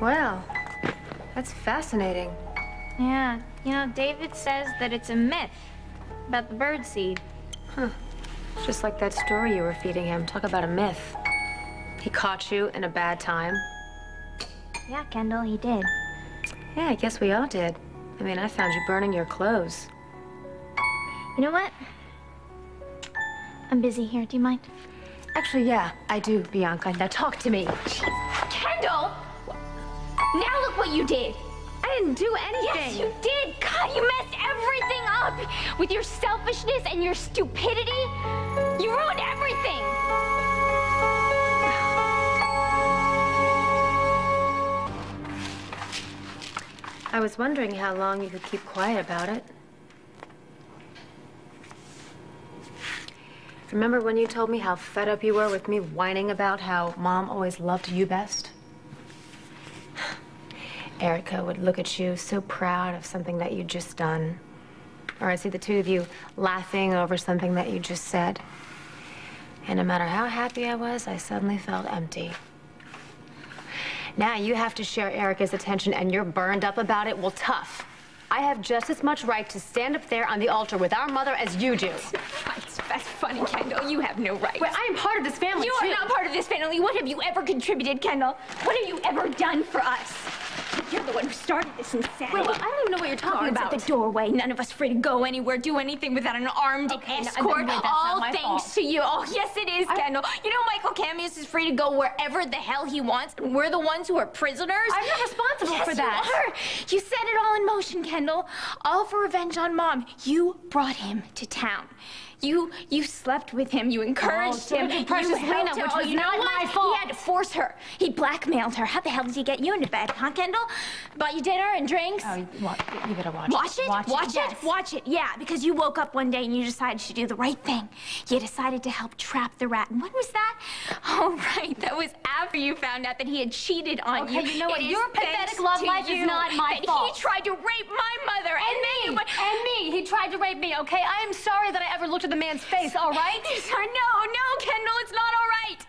Well, that's fascinating. Yeah, you know, David says that it's a myth about the bird seed. Just like that story you were feeding him. Talk about a myth. He caught you in a bad time. Yeah, Kendall, he did. Yeah, I guess we all did. I mean, I found you burning your clothes. You know what? I'm busy here. Do you mind? Actually, yeah, I do, Bianca. Now talk to me. Kendall! Now look what you did. I didn't do anything. Yes, you did. God, you messed everything up with your selfishness and your stupidity. You ruined everything. I was wondering how long you could keep quiet about it. Remember when you told me how fed up you were with me whining about how mom always loved you best? Erica would look at you so proud of something that you'd just done. Or I'd see the two of you laughing over something that you just said. And no matter how happy I was, I suddenly felt empty. Now you have to share Erica's attention and you're burned up about it. Well, tough. I have just as much right to stand up there on the altar with our mother as you do. That's, that's funny, Kendall. You have no right. But I am part of this family, You too. are not part of this family. What have you ever contributed, Kendall? What have you ever done for us? You're the one who started this insanity. Wait, wait, I don't even know what you're talking Guards about. at the doorway. None of us free to go anywhere, do anything without an armed Okay, escort. wait, that's all thanks fault. to you. Oh, yes, it is, Kendall. You know, Michael Cambias is free to go wherever the hell he wants, and we're the ones who are prisoners. I'm not responsible yes, for that. You are. You set it all in motion, Kendall. All for revenge on Mom. You brought him to town. You you slept with him. You encouraged oh, so him. did Precious you helped Lena, her. which Oh, you know not what? my fault. He had to force her. He blackmailed her. How the hell did he get you into bed, huh, Kendall? Bought you dinner and drinks. Oh, you, you better watch, Watch it? Watch, Watch it? yes. Watch it. Yeah, because you woke up one day and you decided to do the right thing. You decided to help trap the rat. And when was that? Oh, right. That was after you found out that he had cheated on Okay, you. you know what? It Your pathetic love life is not my fault. He tried to rape my mother and, And me. me, and me. He tried to rape me, okay? I am sorry that I ever looked at the man's face, all right? No, no, Kendall, it's not all right.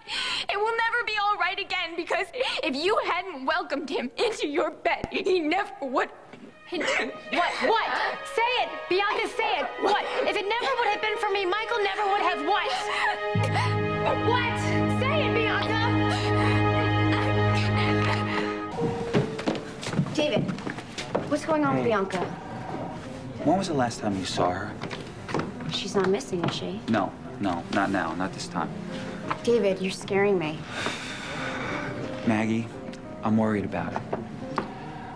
It will never be all right again because if you hadn't welcomed him into your bed, he never would. What? What? Say it. Bianca, say it. What? If it never would have been for me, Michael never would have what? What? Say it, Bianca. David, what's going on with Bianca? When was the last time you saw her? She's not missing, is she? No, no, not now, not this time. David, you're scaring me. Maggie, I'm worried about it.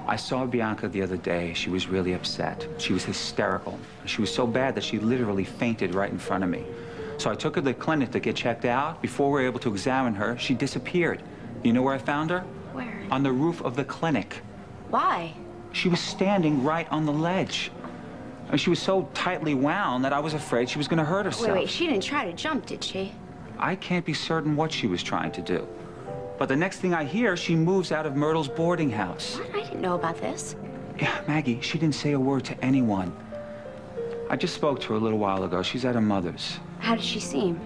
I saw Bianca the other day. She was really upset. She was hysterical. She was so bad that she literally fainted right in front of me. So I took her to the clinic to get checked out. Before we were able to examine her, she disappeared. You know where I found her? Where? On the roof of the clinic. Why? She was standing right on the ledge. And she was so tightly wound that I was afraid she was going to hurt herself. Wait, wait, she didn't try to jump, did she? I can't be certain what she was trying to do. But the next thing I hear, she moves out of Myrtle's boarding house. What? I didn't know about this. Yeah, Maggie, she didn't say a word to anyone. I just spoke to her a little while ago. She's at her mother's. How does she seem?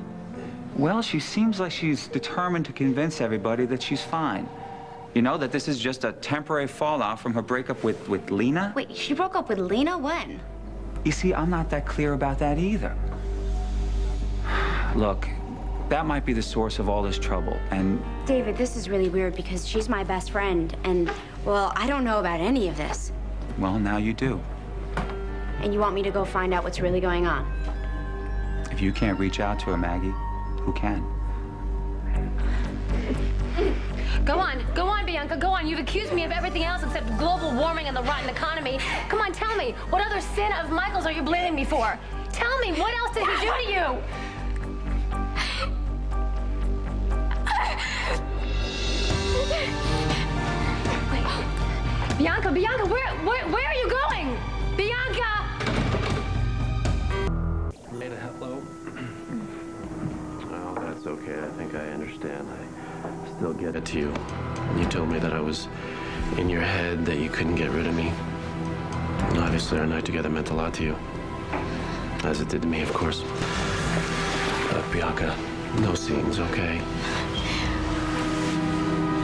Well, she seems like she's determined to convince everybody that she's fine. You know, that this is just a temporary fallout from her breakup with, with Lena? Wait, she broke up with Lena? When? You see, I'm not that clear about that either. Look, that might be the source of all this trouble, and David, this is really weird because she's my best friend, and, well, I don't know about any of this. well, now you do. And you want me to go find out what's really going on? If you can't reach out to her, Maggie, who can? Go on. Go on, Bianca. Go on. You've accused me of everything else except global warming and the rotten economy. Come on, tell me. What other sin of Michael's are you blaming me for? Tell me. What else did he do to you? Wait. Bianca, Bianca, where, where, where are you going? Bianca! Made a hello. Oh, that's okay. I think I understand. I They'll get it to you. You told me that I was in your head, that you couldn't get rid of me. Obviously, our night together meant a lot to you. As it did to me, of course. Uh, Bianca, no scenes, okay?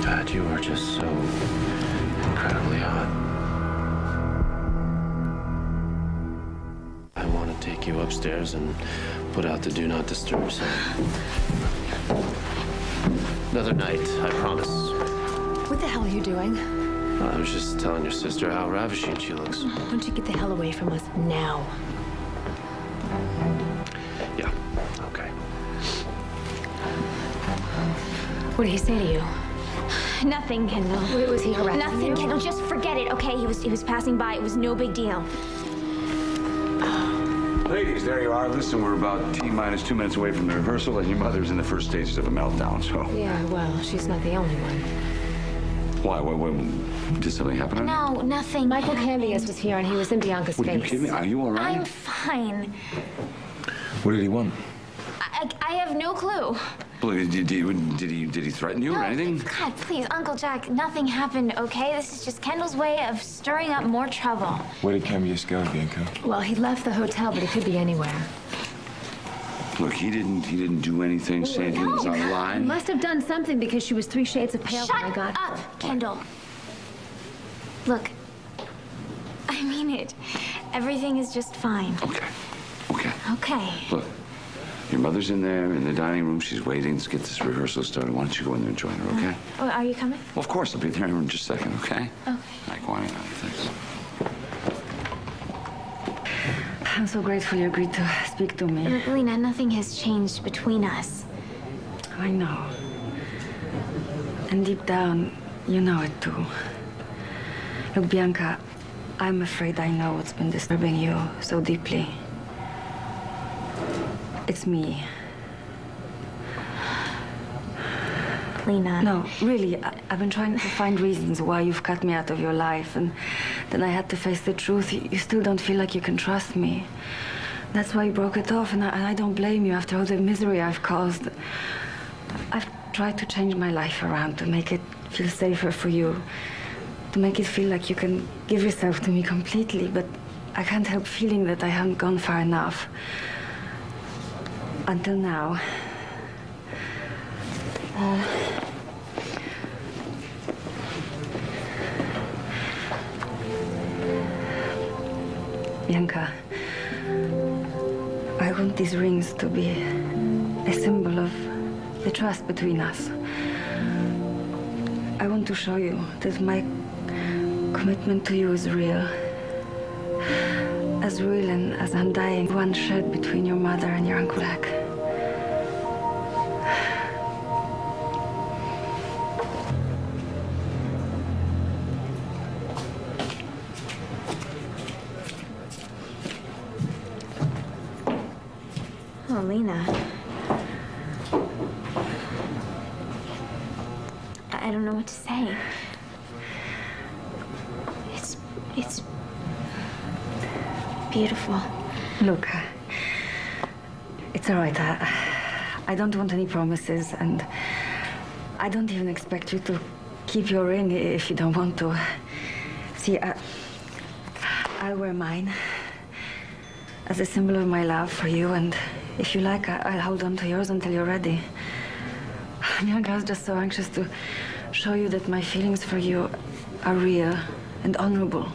God, you are just so incredibly hot. I want to take you upstairs and put out the do not disturb sign. Another night, I promise. What the hell are you doing? I was just telling your sister how ravishing she looks. Why Don't you get the hell away from us now. Yeah, okay. What did he say to you? Nothing, Kendall. Wait, was he harassing Nothing, you? Kendall. Just forget it, okay? He was he was passing by. It was no big deal. Ladies, there you are. Listen, we're about T minus two minutes away from the rehearsal, and your mother's in the first stages of a meltdown, so. Yeah, well, she's not the only one. Why? What, what, did something happen? No, nothing. Michael Cambias was here and he was in Bianca's What, are you face. kidding me? Are you all right? I'm fine. What did he want? I, I have no clue. Well, Did, did, did, did he, did he threaten you or anything? God, please, Uncle Jack, nothing happened, okay? This is just Kendall's way of stirring up more trouble. Where did Cambias go, Bianca? Well, he left the hotel, but he could be anywhere. Look, he didn't, he didn't do anything, say anything was out of He line. must have done something because she was three shades of pale Shut when I got. up, Kendall. Look, I mean it. Everything is just fine. Okay, okay. Okay. Look, your mother's in there in the dining room. She's waiting. Let's get this rehearsal started. Why don't you go in there and join her, okay? Oh, are you coming? Well, of course, I'll be there in just a second, okay? Okay. All right, go on in, honey. Thanks. I'm so grateful you agreed to speak to me. Lena, nothing has changed between us. I know. And deep down, you know it too. Look, Bianca, I'm afraid I know what's been disturbing you so deeply. It's me. Lena. No, really, I, I've been trying to find reasons why you've cut me out of your life, and then I had to face the truth. You, you still don't feel like you can trust me. That's why you broke it off, and I, and I don't blame you after all the misery I've caused. I've tried to change my life around to make it feel safer for you, to make it feel like you can give yourself to me completely, but I can't help feeling that I haven't gone far enough. Until now. Uh, Bianca, I want these rings to be a symbol of the trust between us. I want to show you that my commitment to you is real. As real and as undying one shared between your mother and your Uncle Jack. Oh, Lena. I don't know what to say. It's. it's. beautiful. Look, it's all right. I, I don't want any promises, and I don't even expect you to keep your ring if you don't want to. See, I, I'll wear mine as a symbol of my love for you, and if you like, I, I'll hold on to yours until you're ready. Bianca, I just so anxious to show you that my feelings for you are real and honorable.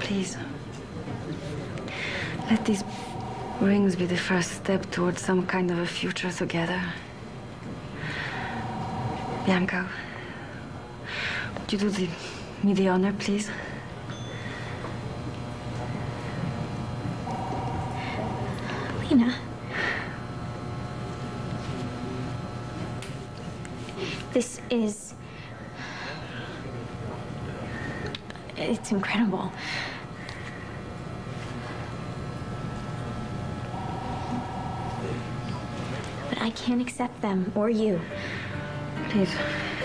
Please. Let these rings be the first step towards some kind of a future together. Bianca, would you do the, me the honor, please? Lena. This is. It's incredible. But I can't accept them or you. Please.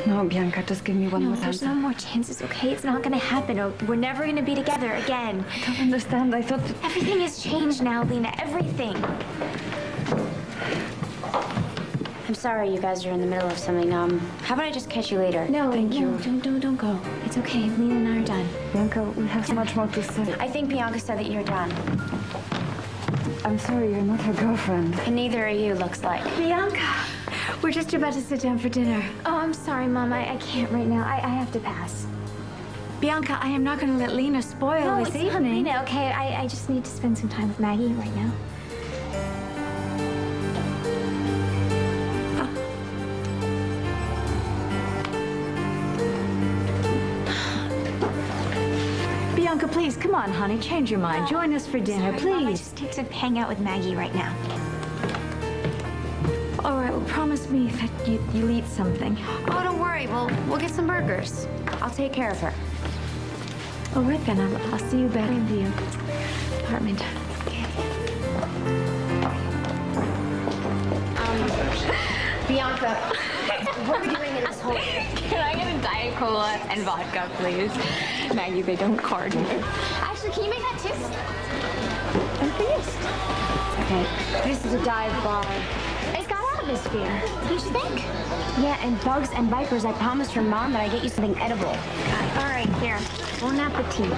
No, Bianca, just give me one No, more there's no chance. more chances, okay? It's not gonna happen. or We're never gonna be together again. I don't understand. I thought. Everything has changed now, Lena. Everything. I'm sorry you guys are in the middle of something. Um, how about I just catch you later? No, Thank no, you. Don't, don't, don't go. It's okay. Lena and I are done. Bianca, we have so much more to say. I think Bianca said that you're done. I'm sorry, you're not her girlfriend. And neither are you, looks like. Bianca, we're just about to sit down for dinner. Oh, I'm sorry, Mom. I, I can't right now. I, I have to pass. Bianca, I am not going to let Lena spoil No, this evening. Lena, okay? I, I just need to spend some time with Maggie right now. Bianca, please, come on, honey. Change your mind. Join us for dinner, Sorry, Mom, I please. just need to hang out with Maggie right now. All right, well, promise me that you, you'll eat something. Oh, don't worry. We'll we'll get some burgers. I'll take care of her. All right, then. I'll, I'll see you back in the uh, apartment. Bianca, what are we doing in this hole? Can I get a Diet Cola and vodka, please? Maggie, they don't card me. Actually, can you make that too? And please. Okay, this is a dive bar. Atmosphere. Don't you think? Yeah, and bugs and vipers. I promised your mom that I'd get you something edible. Uh, all right, here. Bon appetit.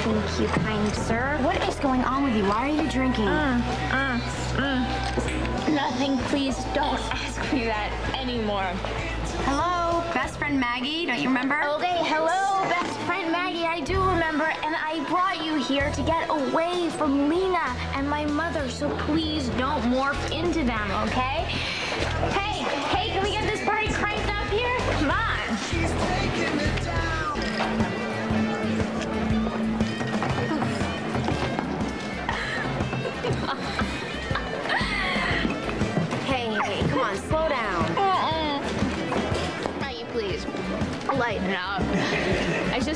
Thank you, kind sir. What is going on with you? Why are you drinking? Uh, uh, Nothing, please don't ask me that anymore. Hello, best friend Maggie. Don't you remember? Okay, hello, best friend Maggie. I do remember, and I brought you here to get away from Lena and my mother, so please don't morph into them, okay?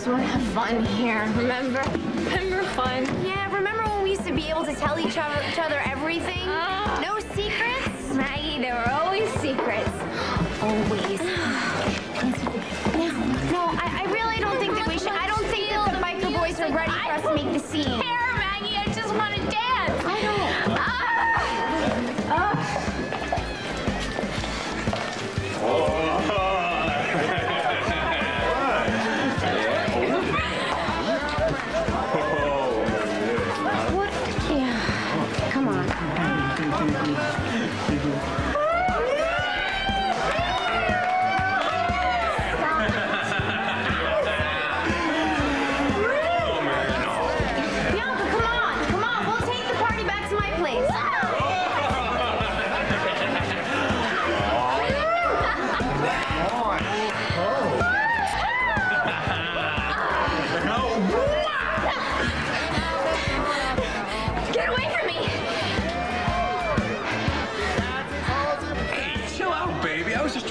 Just want to have fun here. Remember? Remember fun? Yeah, remember when we used to be able to tell each other, each other everything? Ah. No secrets? Maggie, there were always secrets. Always. No, I, I really don't think that we should. I don't think that the biker boys are ready for us to make the scene. すごい。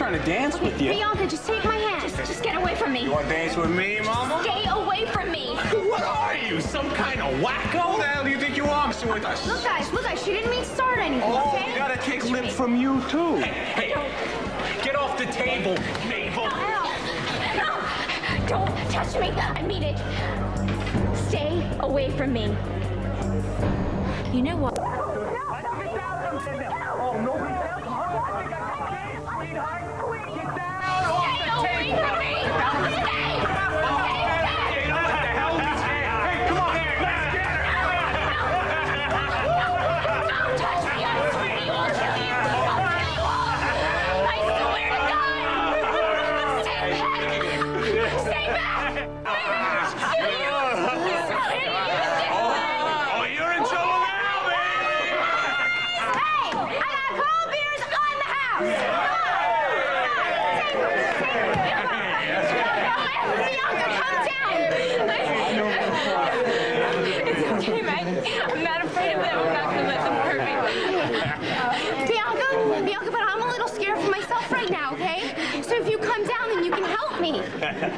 Trying to dance with you. Bianca, just take my hand. Just get away from me. You want to dance with me, mama? Stay away from me. What are you? Some kind of wacko? Who the hell do you think you are messing with us? Look, guys, look, guys. She didn't mean to start anything, Oh, okay? we gotta take lip from you, too. Hey, hey, get off the table, Mabel. No! no, Don't touch me. I mean it. Stay away from me. You know what? Stay Okay,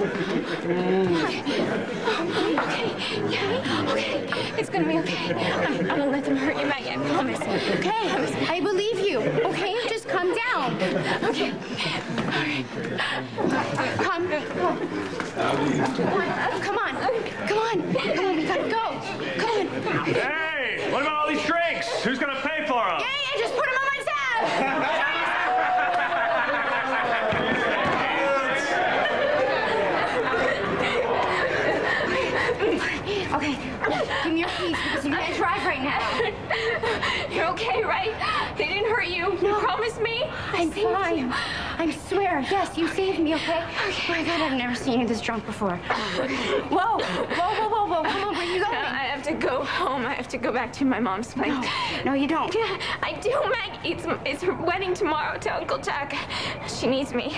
yeah, okay. It's gonna be okay. I'm, I'm gonna let them hurt you, Maggie. I promise. Okay, I believe you. Okay, just come down. Okay. All right. Come. Come on. Come on. Come on. We gotta go. Come on. Hey, what about all these drinks? Who's gonna pay for them? Yeah, yeah, just put them on my tab. Okay, give me your keys because you can't drive right now. You're okay, right? They didn't hurt you. No. You promise me? I'm saved fine. you. I swear. Yes, you saved me, okay? Oh my God, I've never seen you this drunk before. Whoa, whoa, whoa, whoa, whoa. Come on, where are you going? I have to go home. I have to go back to my mom's place. No, no, you don't. Yeah, I do, Meg. It's, it's her wedding tomorrow to Uncle Jack. She needs me.